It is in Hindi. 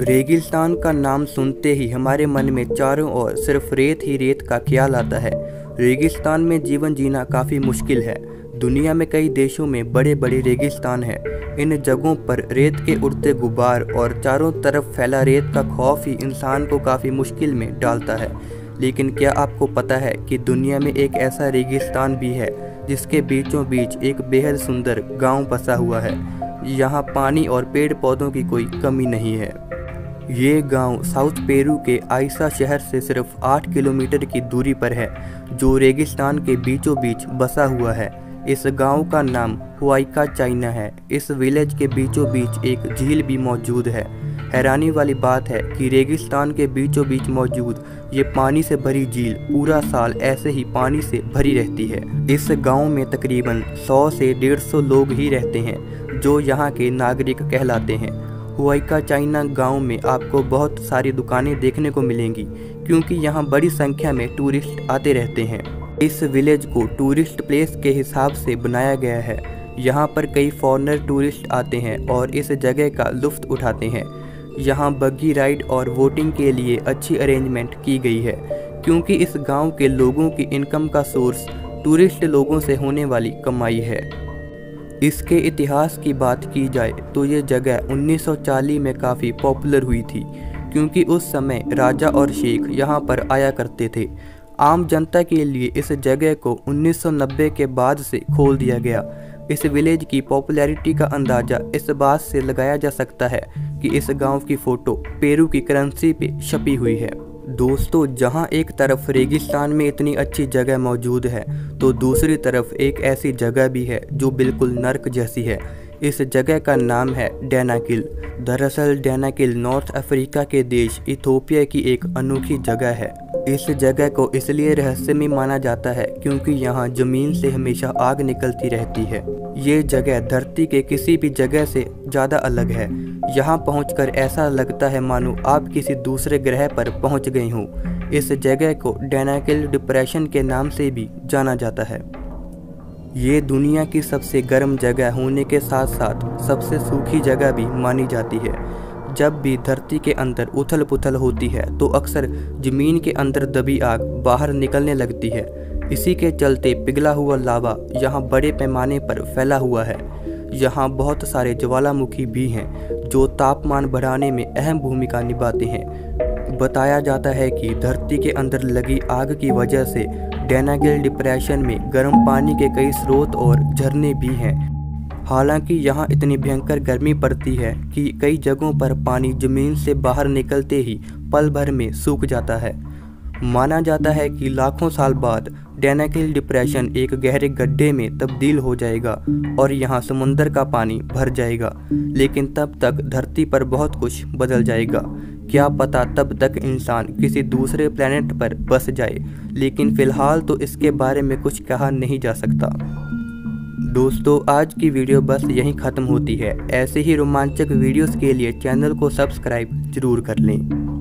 रेगिस्तान का नाम सुनते ही हमारे मन में चारों ओर सिर्फ़ रेत ही रेत का ख्याल आता है। रेगिस्तान में जीवन जीना काफ़ी मुश्किल है। दुनिया में कई देशों में बड़े बड़े रेगिस्तान हैं। इन जगहों पर रेत के उड़ते गुब्बार और चारों तरफ़ फैला रेत का खौफ ही इंसान को काफ़ी मुश्किल में डालता है। लेकिन क्या आपको पता है कि दुनिया में एक ऐसा रेगिस्तान भी है, जिसके बीचों बीच एक बेहद सुंदर गाँव बसा हुआ है? यहाँ पानी और पेड़ पौधों की कोई कमी नहीं है। ये गाँव साउथ पेरू के आइसा शहर से सिर्फ़ 8 किलोमीटर की दूरी पर है, जो रेगिस्तान के बीचों बीच बसा हुआ है। इस गाँव का नाम हुआइका चाइना है। इस विलेज के बीचों बीच एक झील भी मौजूद है। हैरानी वाली बात है कि रेगिस्तान के बीचों बीच मौजूद ये पानी से भरी झील पूरा साल ऐसे ही पानी से भरी रहती है। इस गाँव में तकरीबन 100 से 150 लोग ही रहते हैं, जो यहाँ के नागरिक कहलाते हैं। हुआइका चाइना गाँव में आपको बहुत सारी दुकानें देखने को मिलेंगी, क्योंकि यहाँ बड़ी संख्या में टूरिस्ट आते रहते हैं। इस विलेज को टूरिस्ट प्लेस के हिसाब से बनाया गया है। यहाँ पर कई फॉरनर टूरिस्ट आते हैं और इस जगह का लुफ्त उठाते हैं। यहाँ बग्गी राइड और वोटिंग के लिए अच्छी अरेंजमेंट की गई है, क्योंकि इस गाँव के लोगों की इनकम का सोर्स टूरिस्ट लोगों से होने वाली कमाई है। इसके इतिहास की बात की जाए तो ये जगह 1940 में काफ़ी पॉपुलर हुई थी, क्योंकि उस समय राजा और शेख यहाँ पर आया करते थे। आम जनता के लिए इस जगह को 1990 के बाद से खोल दिया गया। इस विलेज की पॉपुलैरिटी का अंदाज़ा इस बात से लगाया जा सकता है कि इस गाँव की फ़ोटो पेरू की करेंसी पे छपी हुई है। दोस्तों, जहाँ एक तरफ़ रेगिस्तान में इतनी अच्छी जगह मौजूद है तो दूसरी तरफ़ एक ऐसी जगह भी है जो बिल्कुल नर्क जैसी है। इस जगह का नाम है डैनाकिल। दरअसल, डैनाकिल नॉर्थ अफ्रीका के देश इथोपिया की एक अनोखी जगह है। इस जगह को इसलिए रहस्यमय माना जाता है क्योंकि यहाँ ज़मीन से हमेशा आग निकलती रहती है। ये जगह धरती के किसी भी जगह से ज़्यादा अलग है। यहाँ पहुंचकर ऐसा लगता है मानो आप किसी दूसरे ग्रह पर पहुँच गए हों। इस जगह को डेनाकिल डिप्रेशन के नाम से भी जाना जाता है। ये दुनिया की सबसे गर्म जगह होने के साथ साथ सबसे सूखी जगह भी मानी जाती है। जब भी धरती के अंदर उथल पुथल होती है तो अक्सर ज़मीन के अंदर दबी आग बाहर निकलने लगती है। इसी के चलते पिघला हुआ लावा यहाँ बड़े पैमाने पर फैला हुआ है। यहाँ बहुत सारे ज्वालामुखी भी हैं, जो तापमान बढ़ाने में अहम भूमिका निभाते हैं। बताया जाता है कि धरती के अंदर लगी आग की वजह से डेनागिल डिप्रेशन में गर्म पानी के कई स्रोत और झरने भी हैं। हालाँकि यहाँ इतनी भयंकर गर्मी पड़ती है कि कई जगहों पर पानी ज़मीन से बाहर निकलते ही पल भर में सूख जाता है। माना जाता है कि लाखों साल बाद डेनाकिल डिप्रेशन एक गहरे गड्ढे में तब्दील हो जाएगा और यहाँ समुंदर का पानी भर जाएगा, लेकिन तब तक धरती पर बहुत कुछ बदल जाएगा। क्या पता तब तक इंसान किसी दूसरे प्लेनेट पर बस जाए, लेकिन फ़िलहाल तो इसके बारे में कुछ कहा नहीं जा सकता। दोस्तों, आज की वीडियो बस यहीं ख़त्म होती है। ऐसे ही रोमांचक वीडियोस के लिए चैनल को सब्सक्राइब ज़रूर कर लें।